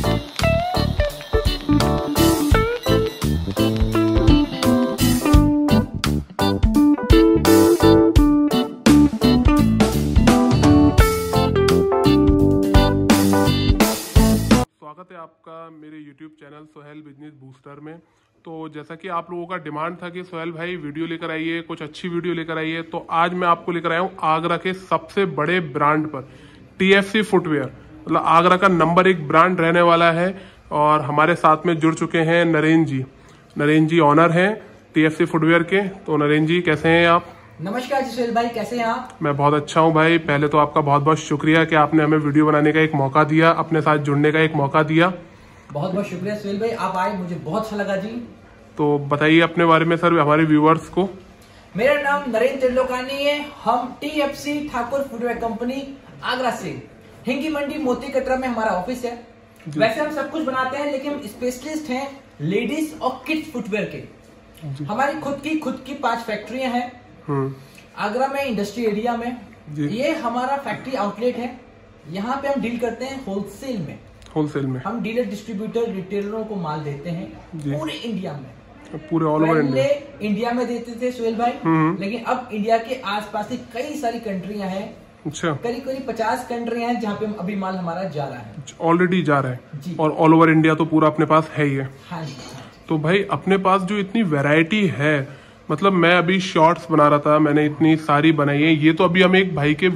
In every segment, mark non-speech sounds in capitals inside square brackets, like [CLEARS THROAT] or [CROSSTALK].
स्वागत है आपका मेरे YouTube channel Sohail business booster में। तो जैसा कि आप लोगों का डिमांड था कि सोहेल भाई वीडियो लेकर आइए, कुछ अच्छी वीडियो लेकर आइए तो आज मैं आपको लेकर आया हूँ आगरा के सबसे बड़े ब्रांड पर टीएफसी फुटवेयर मतलब आगरा का नंबर एक ब्रांड रहने वाला है और हमारे साथ में जुड़ चुके हैं नरेंद्र जी। नरेंद्र जी ऑनर हैं टीएफसी फुटवेयर के। तो नरेंद्र जी कैसे हैं आप? नमस्कार जी सुहेल भाई कैसे हैं आप? मैं बहुत अच्छा हूँ भाई। पहले तो आपका बहुत बहुत शुक्रिया कि आपने हमें वीडियो बनाने का एक मौका दिया अपने साथ जुड़ने का एक मौका दिया। बहुत बहुत शुक्रिया सुहेल भाई आप आए मुझे बहुत अच्छा लगा जी। तो बताइए अपने बारे में सर हमारे व्यूअर्स को। मेरा नाम नरेंद्र त्रिलोकानी है हम TFC Thakur footwear company Agra से। हिंगी मंडी मोती कटरा में हमारा ऑफ़िस है। वैसे हम सब कुछ बनाते हैं लेकिन हम स्पेशलिस्ट हैं लेडीज़ और किड्स फुटवेयर के। हमारी खुद की खुद की पाँच फैक्ट्रियाँ हैं। हम्म। आगरा में इंडस्ट्री एरिया में। ये हमारा फैक्ट्री आउटलेट है। यहाँ पे हम डील करते हैं होलसेल में। होलसेल में। हम डीलर डिस्ट्रीब्यूटर रिटेलरों को माल देते हैं पूरे इंडिया में। पूरे ऑल ओवर इंडिया इंडिया में देते थे सुहेल भाई हम्म। लेकिन अब इंडिया के आसपास की कई सारी कंट्रियाँ हैं। अच्छा। करीब करीब पचास कंट्री हैं जहाँ पे अभी माल हमारा जा रहा है। ऑलरेडी जा रहा है। और ऑल ओवर इंडिया तो पूरा अपने पास है ही है। हाँ जी हाँ तो भाई अपने पास जो इतनी वैरायटी है मतलब मैं अभी शॉर्ट्स बना रहा था मैंने इतनी सारी बनाई है ये तो अभी हम एक भाई के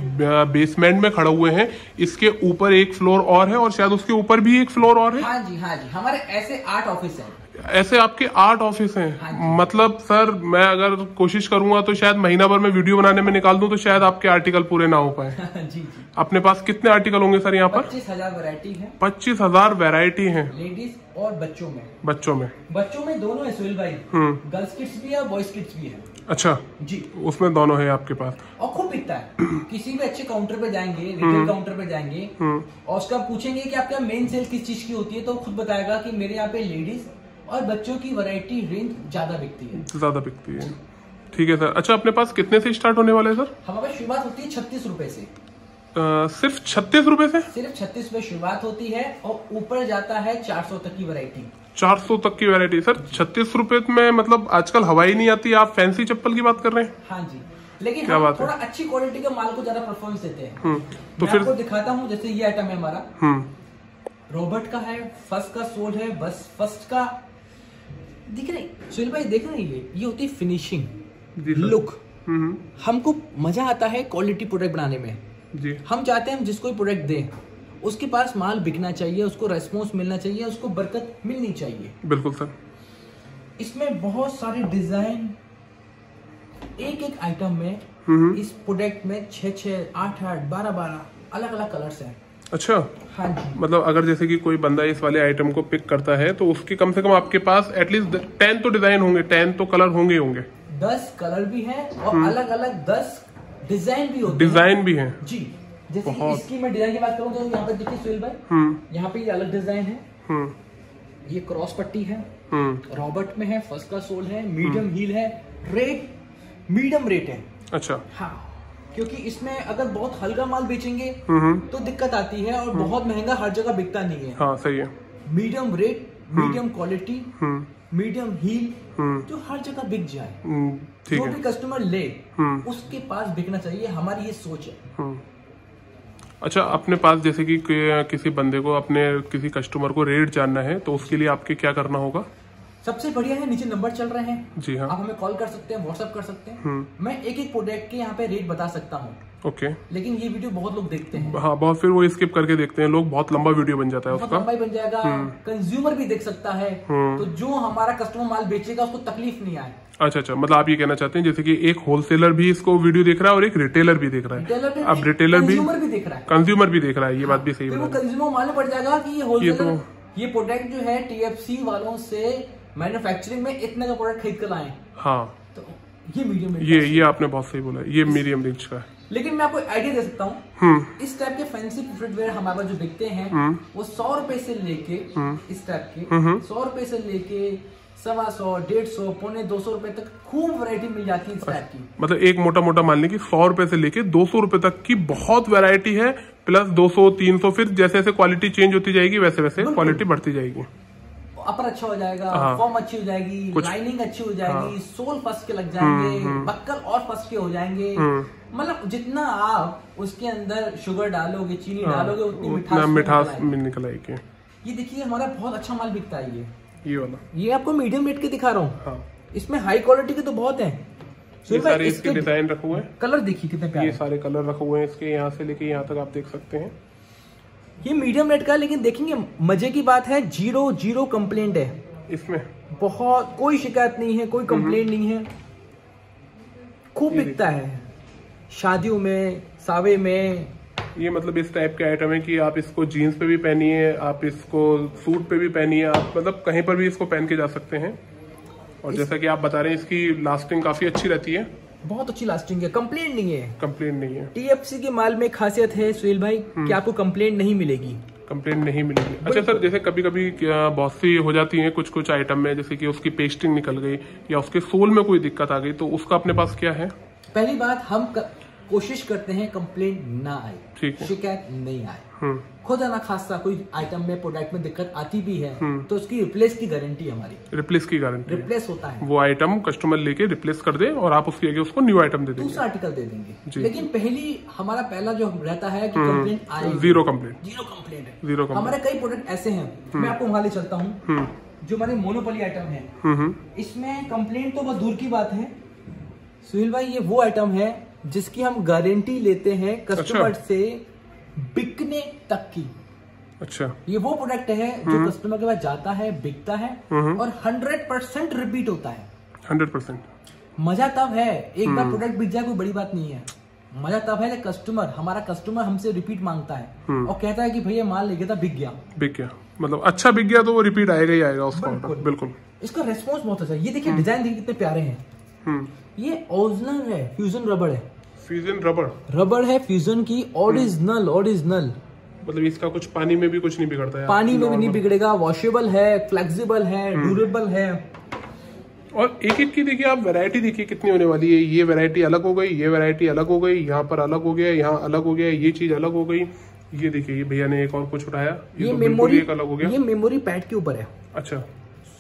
बेसमेंट में खड़े हुए हैं। इसके ऊपर एक फ्लोर और है और शायद उसके ऊपर भी एक फ्लोर और है। हाँ जी हाँ जी हमारे ऐसे आठ ऑफ़िस हैं। ऐसे आपके आठ ऑफ़िस हाँ। हैं मतलब सर मैं अगर कोशिश करूँगा तो शायद महीना भर में वीडियो बनाने में निकाल दूँ तो शायद आपके आर्टिकल पूरे ना हो पाए। [LAUGHS] जी जी। अपने पास कितने आर्टिकल होंगे सर यहाँ पर? पच्चीस हज़ार वेरायटी है। पच्चीस हज़ार वेरायटी है। लेडीज़ और बच्चों में। बच्चों में। बच्चों में दोनों है सुहेल भाई। हम्म। गर्ल्स किड्स भी है बॉयज़ किड्स भी है। अच्छा। जी। उसमें दोनों है आपके पास। और खूब बिकता है। [CLEARS THROAT] किसी भी अच्छे काउंटर पे जाएँगे रिटेल काउंटर पे जाएँगे और उसका पूछेंगे कि आपका मेन सेल किस चीज़ की होती है तो खुद बताएगा कि मेरे यहाँ पे लेडीज़ और बच्चों की वैरायटी रेंज ज़्यादा बिकती है। ज़्यादा बिकती है। ठीक है सर। अच्छा अपने पास कितने से स्टार्ट होने वाले सर? हमारे पास शुरुआत होती है छत्तीस रुपए से। अ, सिर्फ़ छत्तीस रुपए से? सिर्फ़ छत्तीस रुपए शुरुआत होती है और ऊपर जाता है चार सौ तक की वैरायटी चार सौ तक की वैरायटी सर छत्तीस रूपए में मतलब आजकल हवाई नहीं आती। आप फैंसी चप्पल की बात कर रहे हैं? हाँ जी। लेकिन क्या बात है? थोड़ा अच्छी क्वालिटी का माल को ज़्यादा परफॉर्मेंस देते हैं। हम्म, तो फिर आपको दिखाता हूँ जैसे ये आइटम है हमारा। हम्म। रोबोट का है फ़र्स्ट का सोल है बस फ़र्स्ट का दिख रही सुनील भाई देख रहे हैं ये? ये होती है फिनिशिंग लुक हम्म हमको मज़ा आता है क्वालिटी प्रोडक्ट बनाने में। जी। हम चाहते हैं हम जिसको भी प्रोडक्ट दें उसके पास माल बिकना चाहिए उसको रेस्पॉन्स मिलना चाहिए उसको बरकत मिलनी चाहिए। बिल्कुल सर। इसमें बहुत सारे डिज़ाइन एक एक आइटम में हम्म इस प्रोडक्ट में छः छः आठ आठ बारह बारह अलग अलग कलर्स हैं। अच्छा। हाँ जी। मतलब अगर जैसे कि कोई बंदा इस वाले आइटम को पिक करता है तो उसके कम से कम आपके पास एटलीस्ट टेन तो डिज़ाइन होंगे टेन तो कलर होंगे होंगे। दस कलर भी हैं और अलग अलग दस डिज़ाइन भी होते डिज़ाइन भी हैं। जी जैसे इसकी मैं डिज़ाइन की बात करूँ तो यहाँ पे देखिए सुहेल भाई हम्म। यहाँ पे ये अलग डिज़ाइन है। हम्म। ये क्रॉस पट्टी है। हम्म। रॉबर्ट में है फ़र्स्ट का सोल है मीडियम हील है रेट मीडियम रेट है। अच्छा। हाँ। क्योंकि इसमें अगर बहुत हल्का माल बेचेंगे हम्म। तो दिक्कत आती है और बहुत महँगा हर जगह बिकता नहीं है। हाँ सही है। मीडियम रेट मीडियम क्वालिटी हम्म। मीडियम हील हम्म। जो हर जगह बिक जाए। हम्म, जो भी कस्टमर ले हम्म। उसके पास बिकना चाहिए हमारी ये सोच है। हम्म। अच्छा अपने पास जैसे कि- किसी बंदे को अपने किसी कस्टमर को रेट जानना है तो उसके लिए आपके क्या करना होगा? सबसे बढ़िया है नीचे नंबर चल रहे हैं। जी हाँ। आप हमें कॉल कर सकते हैं व्हाट्सअप कर सकते हैं। हम्म। मैं एक एक प्रोडक्ट के यहाँ पे रेट बता सकता हूँ। ओके लेकिन ये वीडियो बहुत लोग देखते हैं। हाँ बहुत फिर वो स्किप करके देखते हैं। लोग बहुत लंबा वीडियो बन जाता है उसका। लंबाई बन जाएगा। कंज्यूमर भी देख सकता है। हम्म। तो जो हमारा कस्टमर माल बेचेगा उसको तकलीफ़ नहीं आए। अच्छा अच्छा। मतलब आप ये कहना चाहते हैं जैसे कि एक होलसेलर भी इसको वीडियो देख रहा है और एक रिटेलर भी देख रहा है। अब रिटेलर भी कंज्यूमर भी देख रहा है। कंज्यूमर भी देख रहा है। ये बात भी सही फिर वो बता कंज्यूमर मालूम पड़ जाएगा की ये होलसेलर तो- ये प्रोडक्ट जो है टीएफसी वालों से मैन्युफैक्चरिंग में इतने का प्रोडक्ट खरीद कर लाए। हाँ। तो ये मीडियम रेंज ये ये आपने बहुत सही बोला। ये मीडियम रेंज का है। लेकिन मैं आपको आइडिया दे सकता हूँ। हम्म। इस टाइप के फैंसी फुटवेयर हमारे पास जो बिकते हैं वो सौ रुपए से लेके इस टाइप के सौ रुपए से लेके सवा सौ डेढ़ सौ पौने दो सौ रुपए तक खूब वैरायटी मिल जाती है इस टाइप की। मतलब एक मोटा मोटा मान लें कि सौ रुपए से लेके दो सौ रुपए तक की बहुत वैरायटी है प्लस दो सौ तीन सौ फिर जैसे जैसे क्वालिटी चेंज होती जाएगी वैसे वैसे क्वालिटी बढ़ती जाएगी। अपर अच्छा हो जाएगा हाँ। फॉर्म अच्छी हो जाएगी कुछ- हाँ। हम्म, लाइनिंग अच्छी हो जाएगी सोल फंस के लग जाएँगे बक्कल और फंस के हो जाएँगे। मतलब जितना आप उसके अंदर शुगर डालोगे चीनी डालोगे उतनी हाँ। मिठास मिठास निकल आएगी। ये देखिए हमारा बहुत अच्छा माल बिकता है ये। ये वाला। ये आपको मीडियम रेट के दिखा रहा हूँ। हाँ। इसमें हाई क्वालिटी के तो बहुत है। ये सारे इसके इसके डिज़ाइन रखे हुए हैं। कलर देखिए कितने ये सारे कलर रखे हुए हैं इसके यहाँ से लेके यहाँ तक आप देख सकते हैं। ये मीडियम रेट का लेकिन देखेंगे मज़े की बात है ज़ीरो ज़ीरो कंप्लेंट है। इसमें? बहुत कोई शिकायत नहीं है कोई कंप्लेंट नहीं है। खूब बिकता है। शादियों में सावे में। ये मतलब इस टाइप के आइटम है कि आप इसको जीन्स पे भी पहनिए आप इसको सूट पे भी पहनिए आप मतलब कहीं पर भी इसको पहन के जा सकते हैं। और जैसा कि आप बता रहे हैं इसकी लास्टिंग काफ़ी अच्छी रहती है। बहुत अच्छी लास्टिंग है कम्प्लेन नहीं है। कम्प्लेन नहीं है। टीएफसी के माल में खासियत है सुहेल भाई कि आपको कम्प्लेन नहीं मिलेगी। कंप्लेन नहीं मिलेगी। अच्छा सर जैसे कभी कभी बहुत सी हो जाती है कुछ कुछ आइटम में जैसे कि उसकी पेस्टिंग निकल गई या उसके सोल में कोई दिक्कत आ गई तो उसका अपने पास क्या है? पहली बात हम कोशिश करते हैं कंप्लेंट ना आए। शिकायत नहीं आए। हम्म। खुदा ना खासा कोई आइटम में प्रोडक्ट में दिक्कत आती भी है हम्म। तो उसकी रिप्लेस की गारंटी हमारी। रिप्लेस की गारंटी रिप्लेस होता है। वो आइटम कस्टमर लेके रिप्लेस कर दे और आप उसकी आगे उसको न्यू आइटम दे देंगे। दूसरा आर्टिकल दे देंगे। लेकिन पहली हमारा पहला जो रहता है कि कंप्लेंट आए। ज़ीरो कंप्लेन ज़ीरो कंप्लेंट है। ज़ीरो हमारे कई प्रोडक्ट ऐसे हैं। मैं आपको वहाँ ले चलता हूँ। हम्म। जो हमारे मोनोपोली आइटम है। हम्म। हम्म इसमें कंप्लेंट तो बहुत दूर की बात है। सुनील भाई ये वो आइटम है जिसकी हम गारंटी लेते हैं कस्टमर अच्छा। से बिकने तक की। अच्छा। ये वो प्रोडक्ट है जो कस्टमर के पास जाता है बिकता है और हंड्रेड परसेंट रिपीट होता है। हंड्रेड परसेंट मज़ा तब है एक बार प्रोडक्ट बिक जाए कोई बड़ी बात नहीं है। मज़ा तब है जब कस्टमर हमारा कस्टमर हमसे रिपीट माँगता है और कहता है कि भैया माल ले गया था बिक गया। बिक गया। मतलब अच्छा बिक गया तो वो रिपीट आएगा ही आएगा उसका बिल्कुल। बिल्कुल। इसका रेस्पॉन्स बहुत अच्छा है। ये देखिए डिज़ाइन देखिए कितने प्यारे हैं। हम्म। ये ओरिजिनल है फ्यूजन रबड़ है। फ्यूजन रबड़ रबड़ है फ्यूजन की ओरिजिनल ओरिजिनल मतलब इसका कुछ पानी में भी कुछ नहीं बिगड़ता है पानी में भी नहीं बिगड़ेगा वॉशेबल है फ्लेक्सिबल है ड्यूरेबल है. और एक एक की देखिए आप वैरायटी देखिए कितनी होने वाली है। ये वैरायटी अलग हो गई ये वैरायटी अलग हो गई यहाँ पर अलग हो गया यहाँ अलग हो गया ये चीज़ अलग हो गई। ये देखिए ये भैया ने एक और कुछ उठाया। ये, ये तो मेमोरी एक अलग हो गया। ये मेमोरी पैड के ऊपर है। अच्छा।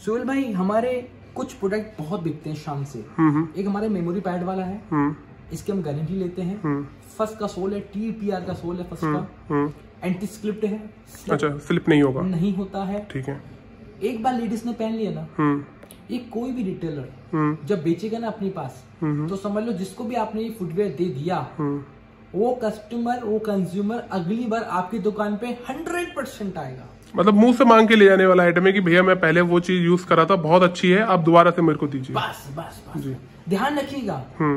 सुहेल भाई हमारे कुछ प्रोडक्ट बहुत बिकते हैं शाम से। हम्म हम्म। एक हमारे मेमोरी पैड वाला है। हम्म। इसकी हम गारंटी लेते हैं। हम्म। फ़र्स्ट का सोल है टी पी आर का सोल है फ़र्स्ट का। हम्म एंटी स्क्रिप्ट है अच्छा स्लिप नहीं होगा। नहीं होता है। ठीक है। एक बार लेडीज़ ने पहन लिया ना हम्म। ये कोई भी रिटेलर हम्म। जब बेचेगा ना अपने पास हम्म तो समझ लो जिसको भी आपने ये फुटवेयर दे दिया हम्म। वो कस्टमर वो कंज्यूमर अगली बार आपकी दुकान पे हंड्रेड परसेंट आएगा। मतलब मुँह से मांग के ले जाने वाला आइटम है कि भैया मैं पहले वो चीज़ यूज़ करा था बहुत अच्छी है आप दोबारा से मेरे को दीजिए। बस बस बस। जी। ध्यान रखिएगा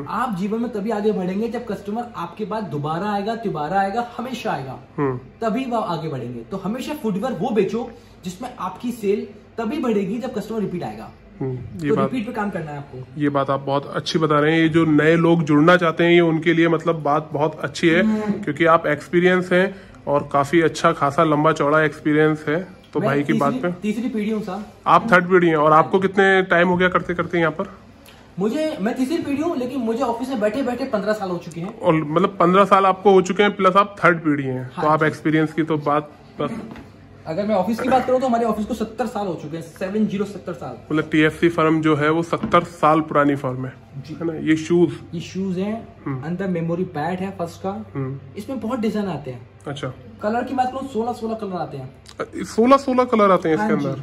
आप जीवन में तभी आगे बढ़ेंगे जब कस्टमर आपके पास दोबारा आएगा तिबारा आएगा हमेशा आएगा। हम्म। तभी वो आगे बढ़ेंगे। तो हमेशा फुटवेयर वो बेचो जिसमें आपकी सेल तभी बढ़ेगी जब कस्टमर रिपीट आएगा। हम्म, ये तो बात रिपीट पे काम करना है आपको। ये बात आप बहुत अच्छी बता रहे हैं। ये जो नए लोग जुड़ना चाहते हैं ये उनके लिए मतलब बात बहुत अच्छी है क्योंकि आप एक्सपीरियंस हैं और काफ़ी अच्छा खासा लंबा चौड़ा एक्सपीरियंस है। तो भाई की बात पे तीसरी पीढ़ी हूँ साहब आप थर्ड पीढ़ी हैं और आपको कितने टाइम हो गया करते करते यहाँ पर? मुझे मैं तीसरी पीढ़ी हूँ लेकिन मुझे ऑफ़िस में बैठे बैठे पंद्रह साल हो चुके हैं। और मतलब पंद्रह साल आपको हो चुके हैं प्लस आप थर्ड पीढ़ी हैं। तो हाँ आप एक्सपीरियंस की तो बात बस अगर मैं ऑफ़िस की बात करूँ तो हमारे ऑफ़िस को सत्तर साल हो चुके हैं सेवन ज़ीरो सत्तर साल। मतलब टीएफसी फर्म जो है वो सत्तर साल पुरानी फर्म है। है ना? ये शूज़ ये शूज़ हैं अंदर मेमोरी पैड है फ़र्स्ट का। हम्म। इसमें बहुत डिज़ाइन आते हैं। अच्छा। कलर की बात करूँ सोलह सोलह कलर आते हैं। सोलह सोलह कलर आते हैं इसके हाँ अंदर।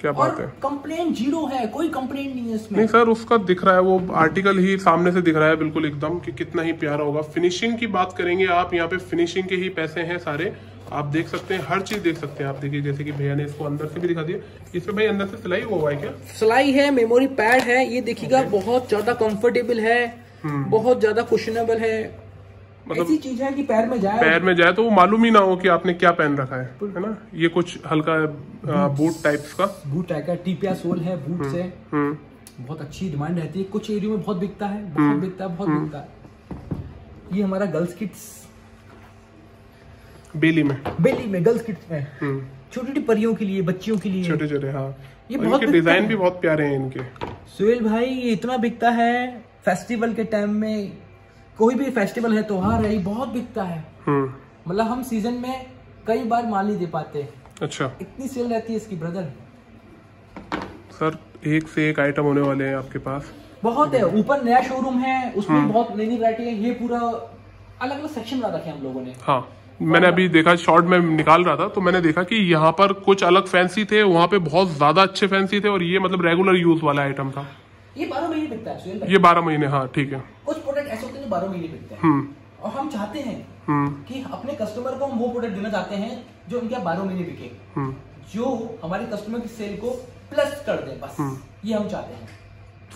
क्या बात है। कंप्लेन ज़ीरो है कोई कंप्लेन नहीं है इसमें। नहीं सर उसका दिख रहा है वो आर्टिकल ही सामने से दिख रहा है बिल्कुल एकदम कि कितना ही प्यारा होगा। फिनिशिंग की बात करेंगे आप यहाँ पे फिनिशिंग के ही पैसे हैं सारे। आप देख सकते हैं हर चीज़ देख सकते हैं आप। देखिए जैसे कि भैया ने इसको अंदर से भी दिखा दिया। इसमें भाई अंदर से सिलाई हुआ हुआ है क्या? सिलाई है मेमोरी पैड है ये देखिएगा बहुत ज़्यादा कंफर्टेबल है बहुत ज़्यादा कुशनेबल है। हम्म। मतलब ऐसी चीज़ है कि पैर में जाए। पैर में जाए तो वो मालूम ही ना हो कि आपने क्या पहन रखा है है ना? ये कुछ हल्का बूट टाइप्स का। बूट टाइप का टीपिया सोल है बूट से। हम्म। बहुत अच्छी डिमांड रहती है। कुछ एरियो में बहुत बिकता है बहुत बिकता है बहुत बिकता है। ये हमारा गर्ल्स किट्स बेली में। बेली में गर्ल्स किट्स में। हम्म। छोटी छोटी परियों के लिए बच्चियों के लिए। छोटे छोटे हाँ। ये बहुत डिज़ाइन भी बहुत प्यारे हैं इनके। सुहेल भाई ये इतना बिकता है फेस्टिवल के टाइम में। कोई भी फेस्टिवल है त्योहार है ये बहुत बिकता है। हम्म। मतलब हम सीज़न में कई बार माल नहीं दे पाते। अच्छा। इतनी सेल रहती है इसकी ब्रदर सर एक से एक आइटम होने वाले हैं आपके पास। बहुत है। ऊपर नया शोरूम है उसमें बहुत नई नई वैरायटी है। ये पूरा अलग अलग सेक्शन बना रखे हम लोगों ने। हाँ। मैंने अभी देखा शॉर्ट में निकाल रहा था तो मैंने देखा कि यहाँ पर कुछ अलग फैंसी थे वहाँ पे बहुत ज़्यादा अच्छे फैंसी थे और ये मतलब रेगुलर यूज़ वाला आइटम था। ये बारह महीने बिकता है ये बारह महीने हाँ ठीक है। कुछ प्रोडक्ट ऐसे होते हैं जो बारह महीने बिकते हैं। हम्म। और हम चाहते हैं हम्म। कि अपने कस्टमर को हम वो प्रोडक्ट देना चाहते हैं जो उनके बारह महीने बिके। हम्म। जो हमारे कस्टमर की सेल को प्लस कर दे बस। ये हम चाहते हैं।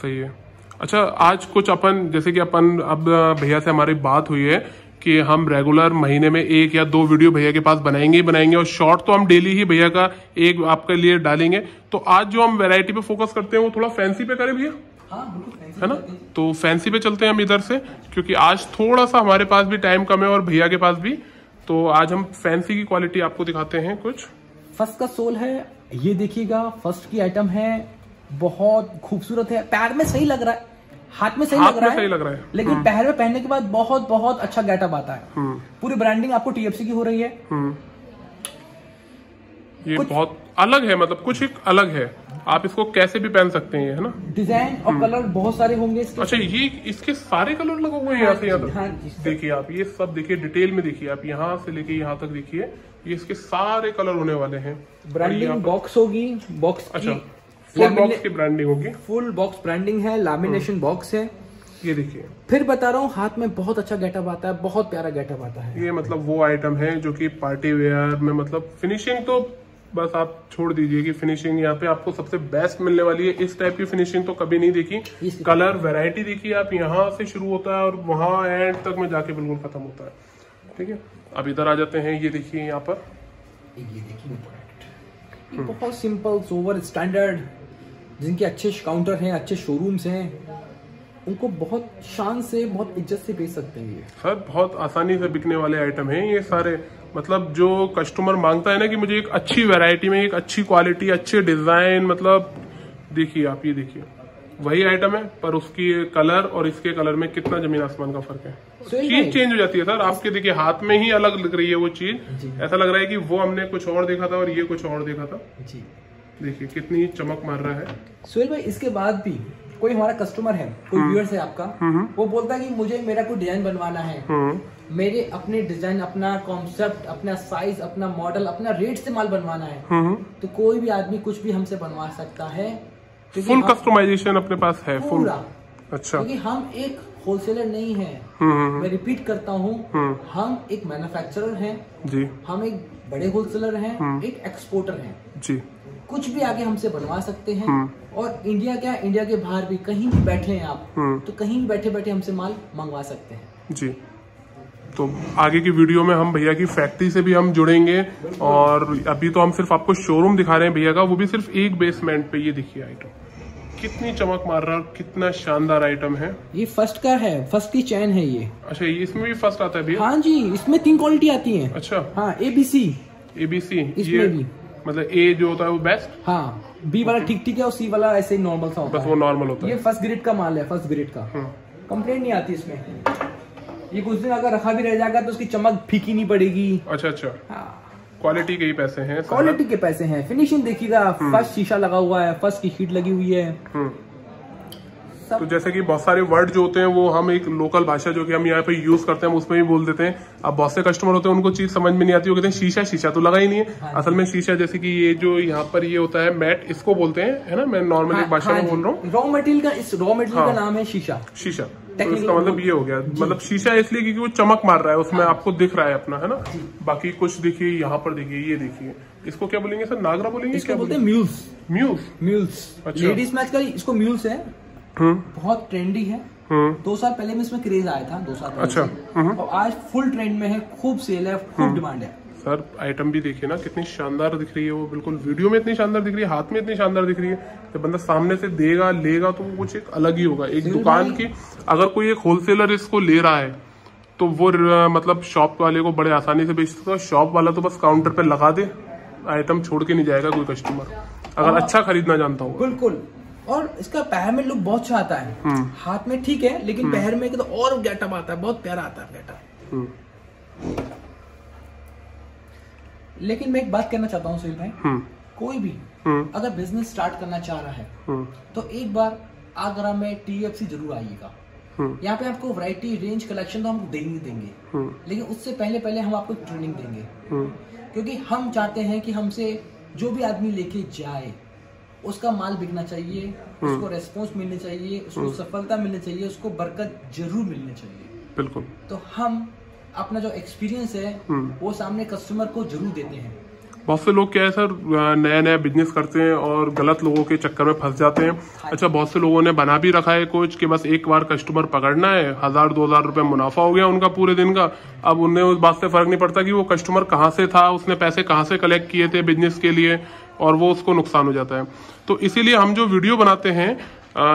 सही है। अच्छा आज कुछ अपन जैसे कि अपन अब भैया से हमारी बात हुई है कि हम रेगुलर महीने में एक या दो वीडियो भैया के पास बनाएँगे ही बनाएँगे और शॉर्ट तो हम डेली ही भैया का एक आपके लिए डालेंगे। तो आज जो हम वैरायटी पे फोकस करते हैं वो थोड़ा फैंसी पे करें भैया? हाँ है ना? तो फैंसी पे चलते हैं हम इधर से क्योंकि आज थोड़ा सा हमारे पास भी टाइम कम है और भैया के पास भी। तो आज हम फैंसी की क्वालिटी आपको दिखाते हैं कुछ। फ़र्स्ट का सोल है ये देखिएगा फ़र्स्ट की आइटम है बहुत खूबसूरत है पैर में सही लग रहा है। हाथ में सही हाथ लग रहा है सही लग रहा है। लेकिन पैर में पहनने के बाद बहुत बहुत अच्छा गेटअप आता है। हम्म। पूरी ब्रांडिंग आपको टीएफसी की हो रही है। हम्म। ये बहुत अलग है मतलब कुछ एक अलग है। आप इसको कैसे भी पहन सकते हैं है ना? डिज़ाइन और कलर बहुत सारे होंगे इसके। अच्छा ये इसके सारे कलर लगे हुए हैं यहाँ से यहाँ हाँ तक जी। देखिए आप ये सब देखिए डिटेल में देखिए आप यहाँ से लेके यहाँ तक देखिए ये इसके सारे कलर होने वाले हैं। ब्रांडिंग बॉक्स होगी बॉक्स अच्छा। फुल बॉक्स की ब्रांडिंग होगी। फुल बॉक्स ब्रांडिंग है लैमिनेशन बॉक्स है। ये देखिए। फिर बता रहा हूँ हाथ में बहुत अच्छा गेटअप आता है बहुत प्यारा गेटअप आता है। ये मतलब वो आइटम है जो कि पार्टी वेयर में मतलब फिनिशिंग तो बस आप छोड़ दीजिए कि फिनिशिंग यहाँ पे आपको सबसे बेस्ट मिलने वाली है। इस टाइप की फिनिशिंग तो कभी नहीं देखी। कलर वैरायटी देखिए आप यहाँ से शुरू होता है और वहाँ एंड तक में जाके बिल्कुल खत्म होता है। ठीक है? अब इधर आ जाते हैं ये देखिए यहाँ पर। ये देखिए बहुत सिंपल सोवर स्टैंडर्ड जिनके अच्छे काउंटर हैं अच्छे शोरूम्स हैं उनको बहुत शान से बहुत इज़्ज़त से बेच सकते हैं ये। सर बहुत आसानी से बिकने वाले आइटम हैं ये सारे। मतलब जो कस्टमर माँगता है ना कि मुझे एक अच्छी वैरायटी में एक अच्छी क्वालिटी अच्छे डिज़ाइन मतलब देखिए आप ये देखिए। वही आइटम है पर उसकी कलर और इसके कलर में कितना ज़मीन आसमान का फ़र्क है। चीज़ चेंज हो जाती है सर। आपके देखिए हाथ में ही अलग लग रही है वो चीज़। ऐसा लग रहा है कि वो हमने कुछ और देखा था और ये कुछ और देखा था। जी। देखिए कितनी चमक मार रहा है। सुहेल भाई इसके बाद भी कोई हमारा कस्टमर है कोई व्यूअर्स है आपका वो बोलता है कि मुझे मेरा कोई डिज़ाइन बनवाना है। हम्म। मेरे अपने डिज़ाइन अपना कॉन्सेप्ट अपना साइज़ अपना मॉडल अपना रेट से माल बनवाना है। हम्म तो कोई भी आदमी कुछ भी हमसे बनवा सकता है फुल कस्टमाइजेशन अपने पास है फुल पूरा। अच्छा। क्योंकि हम एक होलसेलर नहीं है। हम्म मैं रिपीट करता हूँ हम्म। हम एक मैन्युफैक्चरर हैं। जी। हम एक बड़े होलसेलर हैं हम्म। एक एक्सपोर्टर हैं। जी। कुछ भी आगे हमसे बनवा सकते हैं। हम्म। और इंडिया क्या इंडिया के बाहर भी कहीं भी बैठे हैं आप हम्म। तो कहीं भी बैठे बैठे हमसे माल मंगवा सकते हैं। जी। तो आगे की वीडियो में हम भैया की फैक्ट्री से भी हम जुड़ेंगे और अभी तो हम सिर्फ़ आपको शोरूम दिखा रहे हैं भैया का वो भी सिर्फ़ एक बेसमेंट पे ये देखिए आइटम कितनी चमक मार रहा है कितना शानदार आइटम है। ये फ़र्स्ट का है फ़र्स्ट की चैन है ये। अच्छा ये इसमें भी फ़र्स्ट आता है भैया? हाँ जी इसमें तीन क्वालिटी आती है। अच्छा। हाँ एबीसी एबीसी इसमें भी। मतलब ए जो होता है वो बेस्ट हाँ बी वाला ठीक ठीक है और सी वाला ऐसे ही नॉर्मल सा होता बस है। वो नॉर्मल होता ये है। फ़र्स्ट ग्रेड का माल है फ़र्स्ट ग्रेड का। हम्म, कंप्लेंट नहीं आती इसमें। ये कुछ दिन अगर रखा भी रह जाएगा तो उसकी चमक फीकी नहीं पड़ेगी। अच्छा अच्छा। हाँ। क्वालिटी के ही पैसे हैं क्वालिटी के पैसे हैं। फिनिशिंग देखिएगा फ़र्स्ट शीशा लगा हुआ है फ़र्स्ट की शीट लगी हुई है। हम्म। सब तो जैसे कि बहुत सारे वर्ड जो होते हैं वो हम एक लोकल भाषा जो कि हम यहाँ पे यूज़ करते हैं हम उसमें भी बोल देते हैं। अब बहुत से कस्टमर होते हैं उनको चीज़ समझ में नहीं आती वो कहते हैं शीशा शीशा तो लगा ही नहीं है। असल में शीशा जैसे कि ये जो यहाँ पर ये होता है मैट इसको बोलते हैं है ना? मैं नॉर्मल एक भाषा में बोल रहा हूँ। रॉ मटेरियल का इस रॉ मटेरियल हाँ। का नाम है शीशा। शीशा। तो इसका मतलब ये हो गया। मतलब शीशा इसलिए क्योंकि वो चमक मार रहा है उसमें आपको दिख रहा है अपना है ना? बाकी कुछ देखिए यहाँ पर देखिए ये देखिए। इसको क्या बोलेंगे सर? नागरा बोलेंगे इसको क्या बोलते हैं म्यूल्स म्यूज म्यूल्स अच्छा। लेडीज़ में आजकल इसको म्यूल्स है। बहुत ट्रेंडी है। हम्म। दो साल पहले में इसमें क्रेज आया था दो साल पहले अच्छा, और आज फुल ट्रेंड में है खूब सेल है खूब डिमांड है। सर आइटम भी देखिए ना कितनी शानदार दिख रही है वो बिल्कुल वीडियो में इतनी शानदार दिख रही है हाथ में इतनी शानदार दिख रही है। जब बंदा सामने से देगा लेगा तो वो कुछ एक अलग ही होगा। एक दुकान की अगर कोई एक होलसेलर इसको ले रहा है तो वो मतलब शॉप वाले को बड़े आसानी से बेच सकता है। शॉप वाला तो बस काउंटर पे लगा दे आइटम छोड़ के नहीं जाएगा कोई कस्टमर अगर अच्छा खरीदना जानता हो। बिल्कुल। और इसका पैर में लुक बहुत अच्छा आता है। हम्म। हाथ में ठीक है लेकिन पैर में तो और गेटअप आता है बहुत प्यारा आता है गेटअप लेकिन मैं एक बात कहना चाहता हूँ सुहेल भाई। हम्म। कोई भी हम्म। अगर बिज़नेस स्टार्ट करना चाह रहा है हम्म। तो एक बार आगरा में टीएफसी ज़रूर आइएगा। हम्म। यहाँ पे आपको वैरायटी रेंज कलेक्शन तो हम देंगे देंगे। हम्म। लेकिन उससे पहले पहले हम आपको ट्रेनिंग देंगे। हम्म। क्योंकि हम चाहते हैं कि हमसे जो भी आदमी लेके जाए उसका माल बिकना चाहिए उसको रेस्पॉन्स मिलने चाहिए उसको सफलता मिलनी चाहिए उसको बरकत ज़रूर मिलनी चाहिए। बिल्कुल। तो हम अपना जो एक्सपीरियंस है हम्म। वो सामने कस्टमर को ज़रूर देते हैं। बहुत से लोग क्या है सर नया नया बिज़नेस करते हैं और गलत लोगों के चक्कर में फंस जाते हैं। अच्छा बहुत से लोगों ने बना भी रखा है कोच कि बस एक बार कस्टमर पकड़ना है हज़ार दो हज़ार रुपए मुनाफा हो गया उनका पूरे दिन का। अब उन्हें उस बात से फ़र्क नहीं पड़ता कि वो कस्टमर कहाँ से था उसने पैसे कहाँ से कलेक्ट किए थे बिज़नेस के लिए। और वो उसको नुकसान हो जाता है। तो इसीलिए हम जो वीडियो बनाते हैं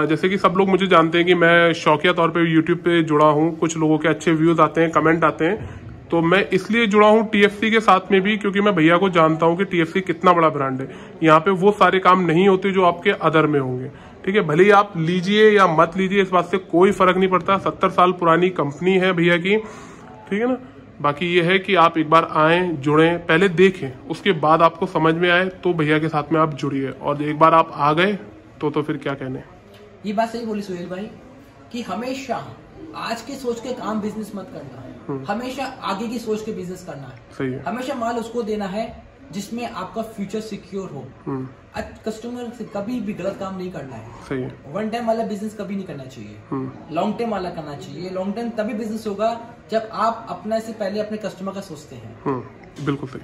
जैसे कि सब लोग मुझे जानते हैं कि मैं शौकिया तौर पे यूट्यूब पे जुड़ा हूँ, कुछ लोगों के अच्छे व्यूज़ आते हैं कमेंट आते हैं। तो मैं इसलिए जुड़ा हूँ टीएफसी के साथ में भी, क्योंकि मैं भैया को जानता हूँ कि टीएफसी कितना बड़ा ब्रांड है। यहाँ पे वो सारे काम नहीं होते जो आपके अदर में होंगे। ठीक है, भले ही आप लीजिए या मत लीजिए, इस बात से कोई फ़र्क नहीं पड़ता। सत्तर साल पुरानी कंपनी है भैया की। ठीक है ना? बाकी ये है कि आप एक बार आए जुड़े पहले देखें उसके बाद आपको समझ में आए तो भैया के साथ में आप जुड़िए। और एक बार आप आ गए तो तो फिर क्या कहने? ये बात सही बोली सुहेल भाई कि हमेशा आज के सोच के काम बिज़नेस मत करना। है हमेशा आगे की सोच के बिज़नेस करना है। सही है। हमेशा माल उसको देना है जिसमें आपका फ्यूचर सिक्योर हो। हम्म। कस्टमर से कभी भी गलत काम नहीं करना है। वन टाइम वाला बिज़नेस कभी नहीं करना चाहिए। हम्म। लॉन्ग टाइम वाला करना चाहिए। लॉन्ग टाइम तभी बिज़नेस होगा जब आप अपने से पहले अपने कस्टमर का सोचते हैं। हम्म बिल्कुल सही।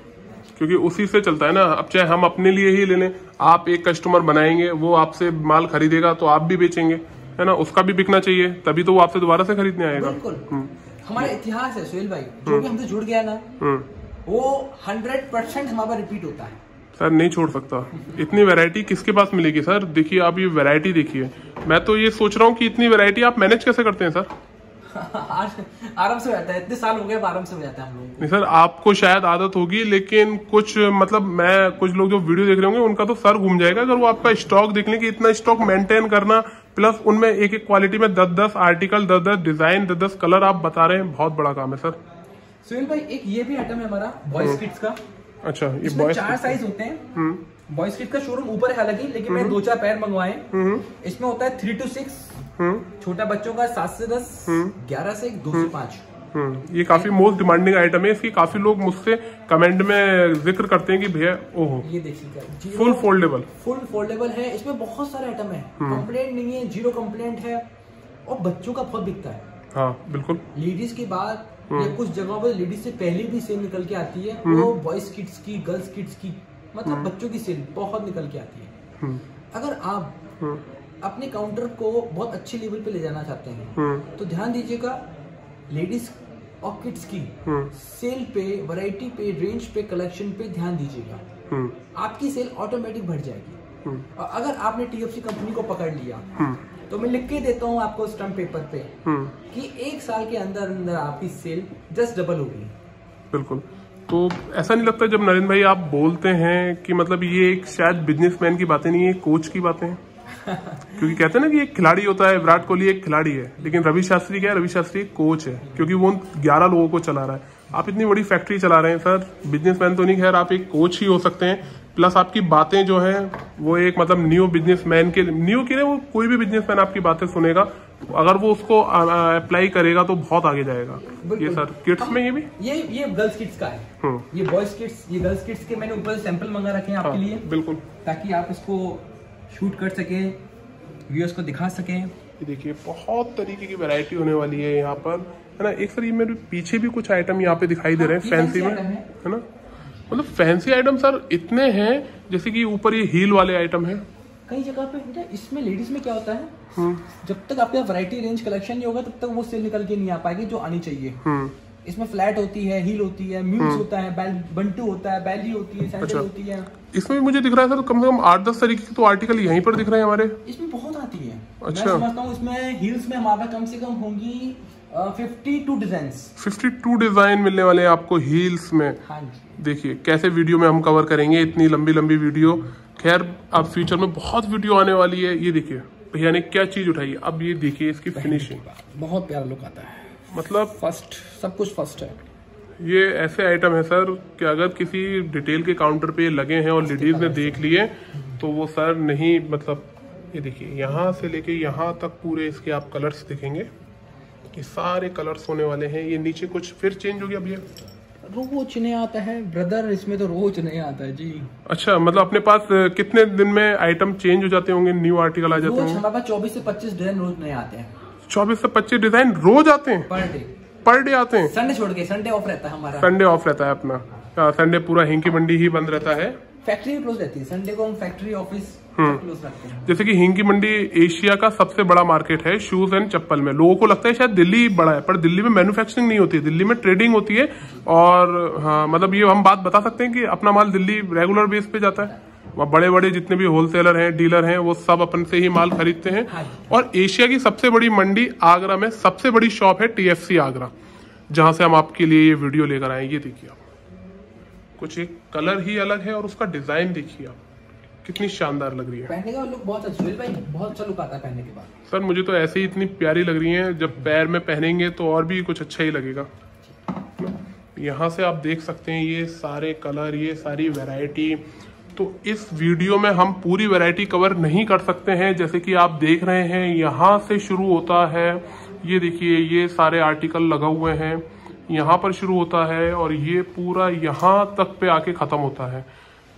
क्योंकि उसी से चलता है ना अब चाहे हम अपने लिए ही ले लें आप एक कस्टमर बनाएँगे वो आपसे माल खरीदेगा तो आप भी बेचेंगे है ना? उसका भी बिकना चाहिए तभी तो वो आपसे दोबारा से खरीदने आएगा। बिल्कुल। हमारा इतिहास है सुहेल भाई जो भी हमसे जुड़ गया ना हम्म। वो हंड्रेड परसेंट हमारा रिपीट होता है। सर नहीं छोड़ सकता। इतनी वैरायटी किसके पास मिलेगी सर? देखिए आप ये वैरायटी देखिए। मैं तो ये सोच रहा हूँ कि इतनी वैरायटी आप मैनेज कैसे करते हैं सर? [LAUGHS] आराम से हो जाता है। इतने साल हो गए आराम से हो जाता है हम लोगों नहीं सर आपको शायद आदत होगी लेकिन कुछ मतलब मैं कुछ लोग जो वीडियो देख रहे होंगे उनका तो सर घूम जाएगा। अगर वो आपका स्टॉक देख लें कि इतना स्टॉक मेंटेन करना प्लस उनमें एक एक क्वालिटी में दस दस आर्टिकल दस दस डिज़ाइन दस दस कलर आप बता रहे हैं बहुत बड़ा काम है सर। को सुहेल भाई एक ये भी आइटम है हमारा बॉयज़ किड्स का। अच्छा ये इसमें बॉयज़ चार साइज़ होते हैं। हम्म। बॉयज़ किड्स का शोरूम ऊपर है हालाँकि लेकिन मैं दो चार पैर मंगवाए। हम्म। इसमें होता है थ्री टू सिक्स हम्म। छोटा बच्चों का सात से दस ग्यारह से दो से पाँच। हम्म। ये काफ़ी मोस्ट डिमांडिंग आइटम है। इसकी काफ़ी लोग मुझसे कमेंट में ज़िक्र करते हैं कि भैया ओहो। ये देखिएगा zero full foldable full foldable है। इसमें बहुत सारे आइटम है। कंप्लेंट नहीं है ज़ीरो कंप्लेंट है। और बच्चों का बहुत बिकता है। हाँ बिल्कुल। लेडीज़ की बात या कुछ जगहों पर लेडीज़ से पहले भी सेल निकल के आती है वो बॉयज़ किड्स की गर्ल्स किड्स की मतलब बच्चों की सेल बहुत निकल के आती है। हम्म। अगर आप हम्म। अपने काउंटर को बहुत अच्छे लेवल पे ले जाना चाहते हैं हम्म। तो ध्यान दीजिएगा लेडीज़ और किड्स की हम्म। सेल पे वैरायटी पे रेंज पे कलेक्शन पे ध्यान दीजिएगा। हम्म। आपकी सेल ऑटोमेटिक बढ़ जाएगी। हम्म। और अगर आपने टीएफसी कंपनी को पकड़ लिया हम्म। तो मैं लिख के देता हूँ आपको स्टम्प पेपर पे हम्म। कि एक साल के अंदर अंदर आपकी सेल जस्ट डबल होगी बिल्कुल। तो ऐसा नहीं लगता जब नरेंद्र भाई आप बोलते हैं कि मतलब ये एक शायद बिजनेसमैन की बातें नहीं है कोच की बातें हैं? [LAUGHS] क्योंकि कहते हैं ना कि एक खिलाड़ी होता है विराट कोहली एक खिलाड़ी है लेकिन रवि शास्त्री क्या है? रवि शास्त्री एक कोच है क्योंकि वो ग्यारह लोगों को चला रहा है। आप इतनी बड़ी फैक्ट्री चला रहे हैं सर बिजनेसमैन तो नहीं खैर आप एक कोच ही हो सकते हैं प्लस आपकी बातें जो है वो एक मतलब न्यू बिजनेसमैन के न्यू के लिए वो कोई भी बिजनेसमैन आपकी बातें सुनेगा अगर वो उसको अप्लाई करेगा तो बहुत आगे जाएगा। ये सर किड्स में ये भी? ये ये गर्ल्स किड्स का है। हम्म। ये बॉयज़ किड्स ये गर्ल्स किड्स के मैंने ऊपर सैंपल मंगा रखे हैं आपके लिए। बिल्कुल। ताकि आप इसको शूट कर सके व्यूअर्स को दिखा सके। ये देखिए बहुत तरीके की वैरायटी होने वाली है यहाँ पर। है ना एक सर ये मेरे पीछे भी कुछ आइटम यहाँ पे दिखाई दे रहे हैं हाँ, फैंसी में है। है ना? मतलब फैंसी आइटम सर इतने हैं जैसे कि ऊपर ये हील वाले आइटम है। कई जगह पे बेटा इसमें लेडीज़ में क्या होता है? हम्म। जब तक आपके वैरायटी रेंज कलेक्शन नहीं होगा तब तक वो सेल निकल के नहीं आ पाएगी जो आनी चाहिए। हम्म। इसमें फ्लैट होती है हील होती है म्यूज होता है बैल बंटू होता है बैली होती है सैंडल अच्छा। होती है। इसमें भी मुझे दिख रहा है सर कम से कम आठ दस तरीके के तो आर्टिकल यहीं पर दिख रहे हैं हमारे। इसमें बहुत आती है। अच्छा। मैं समझता हूँ इसमें हील्स में हमारा कम से कम होंगी फिफ्टी टू डिज़ाइन 52 डिज़ाइन मिलने वाले हैं आपको हील्स में। हाँ जी। देखिए कैसे वीडियो में हम कवर करेंगे इतनी लंबी लंबी वीडियो खैर अब फ्यूचर में बहुत वीडियो आने वाली है। ये देखिए भैया ने क्या चीज़ उठाई? अब ये देखिए इसकी फिनिशिंग बहुत प्यारा लुक आता है। मतलब फ़र्स्ट सब कुछ फ़र्स्ट है। ये ऐसे आइटम है सर कि अगर किसी डिटेल के काउंटर पे लगे हैं और लेडीज़ ने देख लिए तो वो सर नहीं मतलब ये देखिए यहाँ से लेके यहाँ तक पूरे इसके आप कलर्स देखेंगे। ये सारे कलर्स होने वाले हैं ये नीचे कुछ फिर चेंज हो गया भैया रोज नहीं आता है ब्रदर इसमें तो रोज नहीं आता है जी। अच्छा मतलब अपने पास कितने दिन में आइटम चेंज हो जाते होंगे न्यू आर्टिकल आ जाते होंगे? हमारे पास चौबीस से पच्चीस डिज़ाइन रोज नए आते हैं। चौबीस से पच्चीस डिज़ाइन रोज आते हैं? Per day. पर डे आते हैं? संडे छोड़ के संडे ऑफ़ रहता है हमारा। संडे ऑफ़ रहता है अपना। संडे पूरा हिंकी मंडी ही बंद रहता है। फैक्ट्री भी क्लोज रहती है। संडे को हम फैक्ट्री ऑफ़िस हैं। जैसे कि हिंगी मंडी एशिया का सबसे बड़ा मार्केट है शूज़ एंड चप्पल में। लोगों को लगता है शायद दिल्ली बड़ा है पर दिल्ली में मैन्युफैक्चरिंग नहीं होती है। दिल्ली में ट्रेडिंग होती है और हाँ मतलब ये हम बात बता सकते हैं कि अपना माल दिल्ली रेगुलर बेस पे जाता है। वहाँ बड़े बड़े जितने भी होलसेलर हैं डीलर हैं वो सब अपन से ही माल खरीदते हैं। हाँ और एशिया की सबसे बड़ी मंडी आगरा में सबसे बड़ी शॉप है टीएफसी आगरा जहाँ से हम आपके लिए ये वीडियो लेकर आए। ये देखिए आप। कुछ एक कलर ही अलग है और उसका डिज़ाइन देखिए आप। कितनी शानदार लग रही है। पहनने का लुक बहुत अच्छा भाई बहुत अच्छा लुक आता है पहनने के बाद। सर मुझे तो ऐसे ही इतनी प्यारी लग रही है जब पैर में पहनेंगे तो और भी कुछ अच्छा ही लगेगा। यहाँ से आप देख सकते हैं ये सारे कलर ये सारी वैरायटी तो इस वीडियो में हम पूरी वैरायटी कवर नहीं कर सकते हैं जैसे कि आप देख रहे हैं यहाँ से शुरू होता है। ये देखिए ये सारे आर्टिकल लगा हुए हैं। यहाँ पर शुरू होता है और ये पूरा यहाँ तक पे आके खत्म होता है।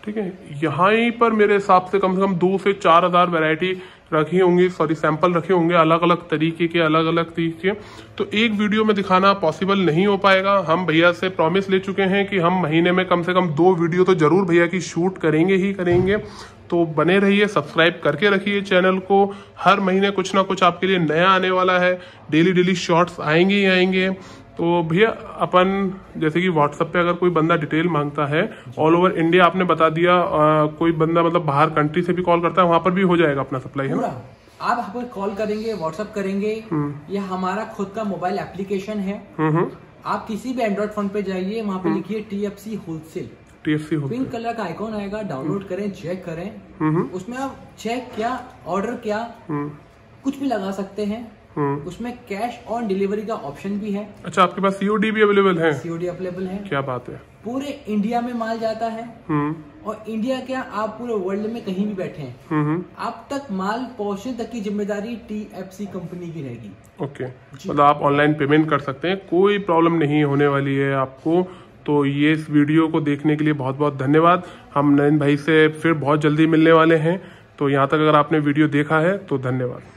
ठीक है? यहाँ ही पर मेरे हिसाब से कम से कम दो से चार हज़ार वेरायटी रखी होंगी। सॉरी सैंपल रखे होंगे अलग अलग तरीके के अलग अलग तरीके तो एक वीडियो में दिखाना पॉसिबल नहीं हो पाएगा। हम भैया से प्रॉमिस ले चुके हैं कि हम महीने में कम से कम दो वीडियो तो ज़रूर भैया की शूट करेंगे ही करेंगे। तो बने रहिए सब्सक्राइब करके रखिए चैनल को। हर महीने कुछ ना कुछ आपके लिए नया आने वाला है। डेली डेली शॉर्ट्स आएँगे ही आएँगे। तो भैया अपन जैसे कि व्हाट्सएप पे अगर कोई बंदा डिटेल माँगता है ऑल ओवर इंडिया आपने बता दिया अ, कोई बंदा मतलब बाहर कंट्री से भी कॉल करता है वहाँ पर भी हो जाएगा अपना सप्लाई है ना? आप हमें कॉल करेंगे व्हाट्सअप करेंगे ये हमारा खुद का मोबाइल एप्लीकेशन है। हम्म हम्म। आप किसी भी एंड्रॉइड फ़ोन पे जाइए वहाँ पे लिखिए टीएफसी होलसेल टीएफसी हो पिंक कलर का आइकॉन आएगा डाउनलोड करें चेक करें। हम्म उसमें आप चेक क्या ऑर्डर क्या हम्म। कुछ भी लगा सकते हैं। हम्म उसमें कैश ऑन डिलीवरी का ऑप्शन भी है। अच्छा आपके पास सीओडी भी अवेलेबल है? सीओडी अवेलेबल है। क्या बात है। पूरे इंडिया में माल जाता है हम्म। और इंडिया क्या आप पूरे वर्ल्ड में कहीं भी बैठे हैं हम्म हम्म, आप तक माल पहुँचने तक की ज़िम्मेदारी टीएफसी कंपनी की रहेगी। ओके मतलब आप ऑनलाइन पेमेंट कर सकते हैं कोई प्रॉब्लम नहीं होने वाली है आपको। तो ये इस वीडियो को देखने के लिए बहुत बहुत धन्यवाद। हम नरेंद्र भाई से फिर बहुत जल्दी मिलने वाले हैं। तो यहाँ तक अगर आपने वीडियो देखा है तो धन्यवाद।